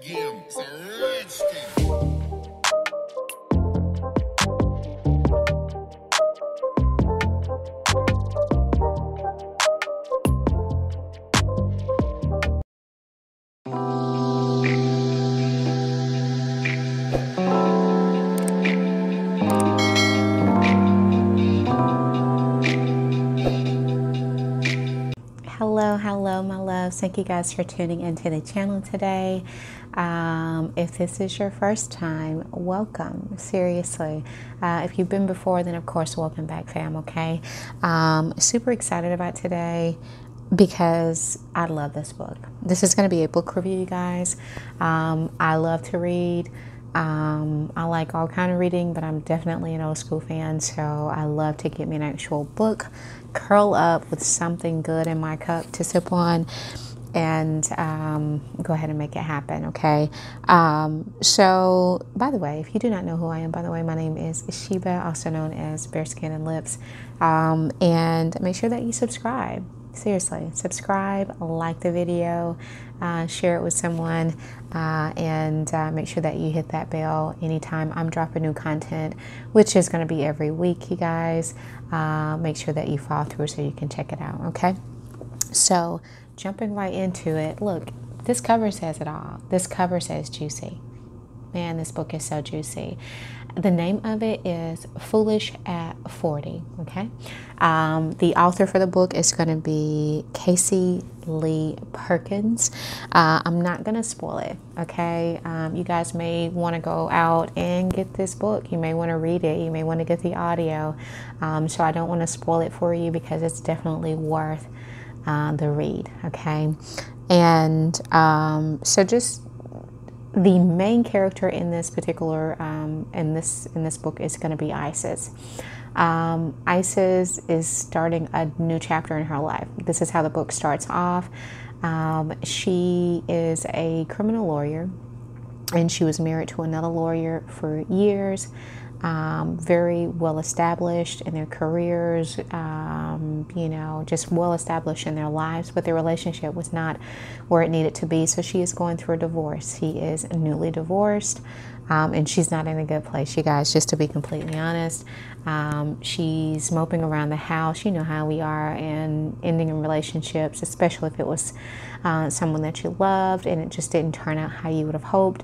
again. Hello, hello, my loves. Thank you guys for tuning into the channel today. Um, if this is your first time, welcome. Seriously. Uh, if you've been before, then of course, welcome back, fam. Okay. Um, super excited about today because I love this book. This is going to be a book review, you guys. Um, I love to read. Um, I like all kind of reading, but I'm definitely an old school fan, so I love to get me an actual book, curl up with something good in my cup to sip on, and um, go ahead and make it happen. Okay. Um, so, by the way, if you do not know who I am, by the way, my name is Sheba, also known as Bare Skin and Lips, um, and make sure that you subscribe seriously subscribe like the video uh, share it with someone uh, and uh, make sure that you hit that bell anytime i'm dropping new content which is going to be every week you guys uh, make sure that you follow through so you can check it out okay so jumping right into it look this cover says it all this cover says juicy man this book is so juicy the name of it is Foolish at 40. Okay. Um, the author for the book is going to be Kassie Leigh Perkins. Uh, I'm not going to spoil it. Okay. Um, you guys may want to go out and get this book. You may want to read it. You may want to get the audio. Um, so I don't want to spoil it for you because it's definitely worth uh, the read. Okay. And um, so just the main character in this particular um, in this in this book is going to be Isis. Um, Isis is starting a new chapter in her life. This is how the book starts off. Um, she is a criminal lawyer, and she was married to another lawyer for years um, very well established in their careers, um, you know, just well established in their lives, but their relationship was not where it needed to be. So she is going through a divorce. He is newly divorced. Um, and she's not in a good place, you guys, just to be completely honest. Um, she's moping around the house. You know how we are, and ending in relationships, especially if it was uh, someone that you loved and it just didn't turn out how you would have hoped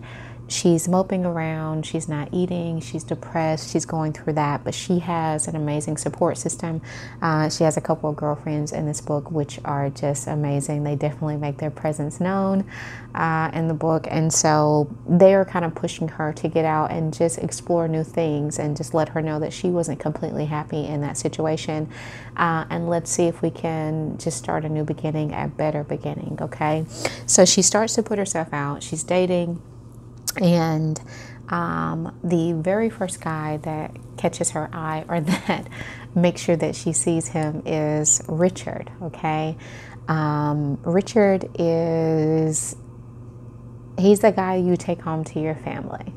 she's moping around, she's not eating, she's depressed, she's going through that, but she has an amazing support system. Uh, she has a couple of girlfriends in this book, which are just amazing. They definitely make their presence known uh, in the book, and so they are kind of pushing her to get out and just explore new things and just let her know that she wasn't completely happy in that situation. Uh, and let's see if we can just start a new beginning, a better beginning, okay? So she starts to put herself out, she's dating and um, the very first guy that catches her eye or that makes sure that she sees him is Richard, okay? Um, Richard is, he's the guy you take home to your family,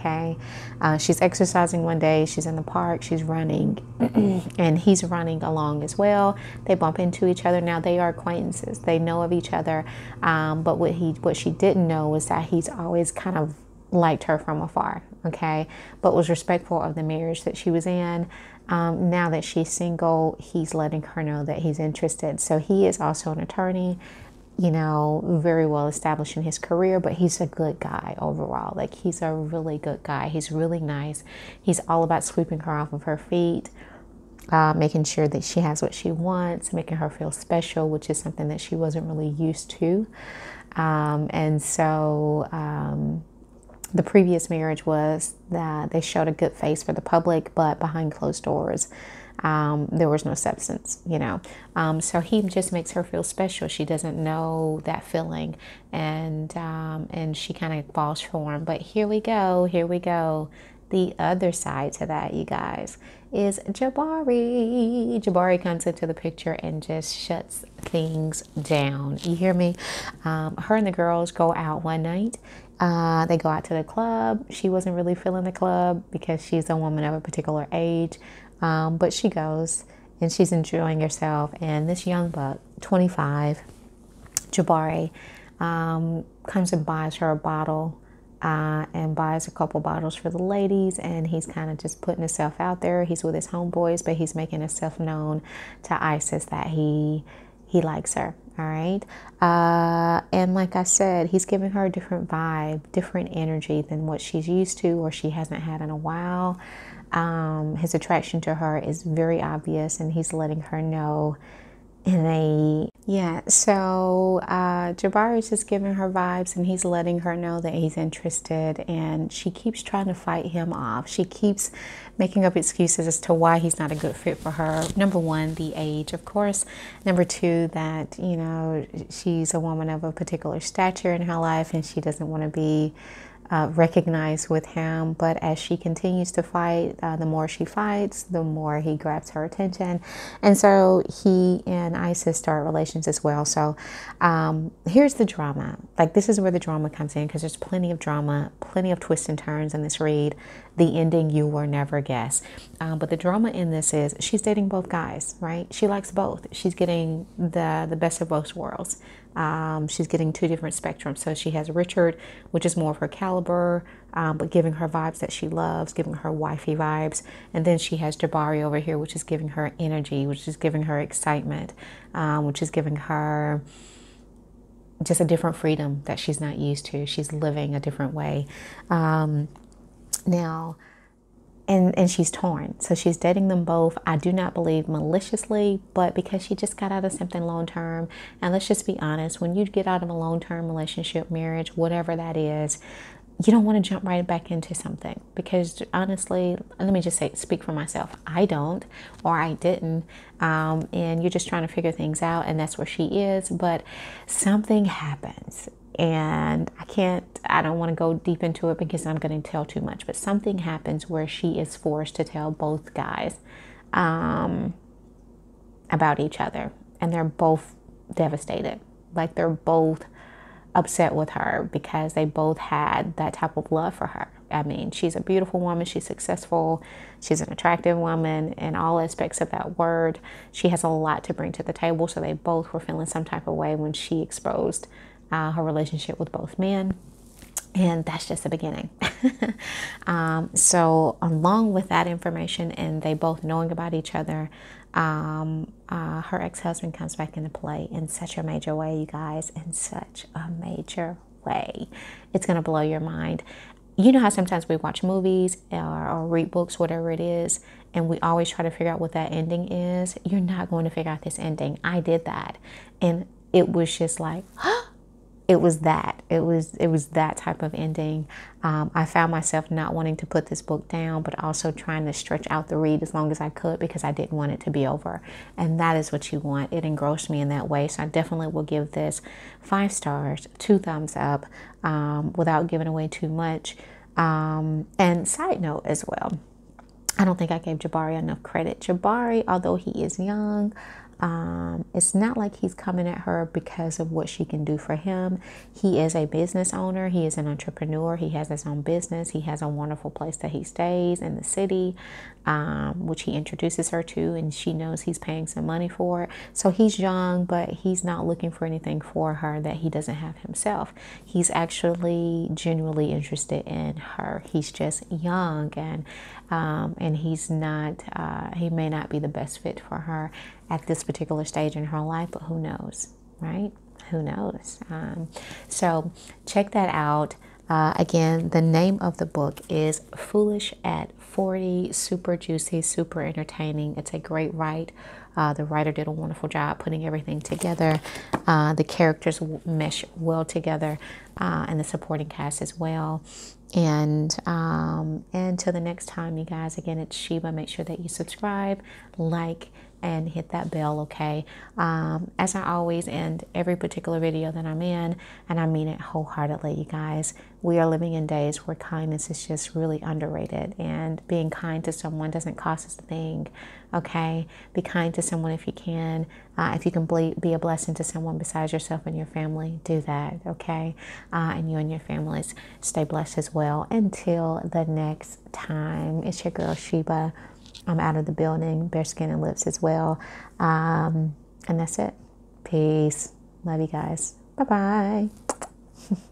okay? Uh, she's exercising one day, she's in the park, she's running, and he's running along as well. They bump into each other. Now they are acquaintances, they know of each other, um, but what, he, what she didn't know was that he's always kind of liked her from afar, okay, but was respectful of the marriage that she was in. Um, now that she's single, he's letting her know that he's interested. So he is also an attorney, you know, very well established in his career, but he's a good guy overall. Like, he's a really good guy. He's really nice. He's all about sweeping her off of her feet. Uh, making sure that she has what she wants, making her feel special, which is something that she wasn't really used to. Um, and so, um, the previous marriage was that they showed a good face for the public, but behind closed doors, um, there was no substance, you know. Um, so he just makes her feel special. She doesn't know that feeling, and um, and she kind of falls for him. But here we go, here we go. The other side to that, you guys, is Jabari. Jabari comes into the picture and just shuts things down. You hear me? Um, her and the girls go out one night uh, they go out to the club. She wasn't really feeling the club because she's a woman of a particular age, um, but she goes and she's enjoying herself. And this young buck, 25, Jabari, um, comes and buys her a bottle uh, and buys a couple bottles for the ladies. And he's kind of just putting himself out there. He's with his homeboys, but he's making himself known to Isis that he he likes her. All right. Uh, and like I said, he's giving her a different vibe, different energy than what she's used to or she hasn't had in a while. Um, his attraction to her is very obvious, and he's letting her know in a yeah so uh jabari is just giving her vibes and he's letting her know that he's interested and she keeps trying to fight him off. She keeps making up excuses as to why he's not a good fit for her. Number one the age of course. Number two that you know she's a woman of a particular stature in her life and she doesn't want to be uh, recognized with him. But as she continues to fight, uh, the more she fights, the more he grabs her attention. And so he and Isis start relations as well. So um, here's the drama. Like, this is where the drama comes in because there's plenty of drama, plenty of twists and turns in this read. The ending you will never guess. Um, but the drama in this is she's dating both guys, right? She likes both. She's getting the, the best of both worlds. Um, she's getting two different spectrums. So she has Richard, which is more of her caliber, um, but giving her vibes that she loves, giving her wifey vibes. And then she has Jabari over here, which is giving her energy, which is giving her excitement, um, which is giving her just a different freedom that she's not used to. She's living a different way. Um, now, and and she's torn. So she's dating them both. I do not believe maliciously, but because she just got out of something long term. And let's just be honest, when you get out of a long term relationship, marriage, whatever that is, you don't want to jump right back into something because honestly, let me just say, speak for myself. I don't, or I didn't, um, and you're just trying to figure things out, and that's where she is. But something happens, and I can't, I don't want to go deep into it because I'm going to tell too much, but something happens where she is forced to tell both guys um, about each other. And they're both devastated. Like they're both upset with her because they both had that type of love for her. I mean, she's a beautiful woman, she's successful, she's an attractive woman in all aspects of that word. She has a lot to bring to the table, so they both were feeling some type of way when she exposed uh, her relationship with both men. And that's just the beginning. um, so, along with that information, and they both knowing about each other, um, uh, her ex husband comes back into play in such a major way, you guys, in such a major way. It's going to blow your mind. You know how sometimes we watch movies or, or read books, whatever it is, and we always try to figure out what that ending is? You're not going to figure out this ending. I did that. And it was just like, huh? it was that it was it was that type of ending. Um, i found myself not wanting to put this book down but also trying to stretch out the read as long as i could because i didn't want it to be over. And that is what you want. It engrossed me in that way. So i definitely will give this five stars two thumbs up um, without giving away too much. Um, and side note as well I don't think I gave Jabari enough credit. Jabari, although he is young, um, it's not like he's coming at her because of what she can do for him. He is a business owner, he is an entrepreneur, he has his own business, he has a wonderful place that he stays in the city, um, which he introduces her to, and she knows he's paying some money for it. So he's young, but he's not looking for anything for her that he doesn't have himself. He's actually genuinely interested in her. He's just young and um, and he's not uh, he may not be the best fit for her at this particular stage in her life, but who knows, right? Who knows? Um, so check that out. Uh, again, the name of the book is Foolish at 40. Super juicy, super entertaining. It's a great write. Uh, the writer did a wonderful job putting everything together. Uh, the characters mesh well together, uh, and the supporting cast as well. And um, until the next time, you guys. Again, it's Sheba. Make sure that you subscribe, like, and hit that bell, okay? Um, as I always end every particular video that I'm in, and I mean it wholeheartedly, you guys. We are living in days where kindness is just really underrated, and being kind to someone doesn't cost us a thing, okay? Be kind to someone if you can. Uh, if you can be a blessing to someone besides yourself and your family, do that, okay? Uh, and you and your families stay blessed as well. Until the next time, it's your girl Sheba. I'm out of the building, bare skin and lips as well. Um, and that's it. Peace. Love you guys. Bye bye.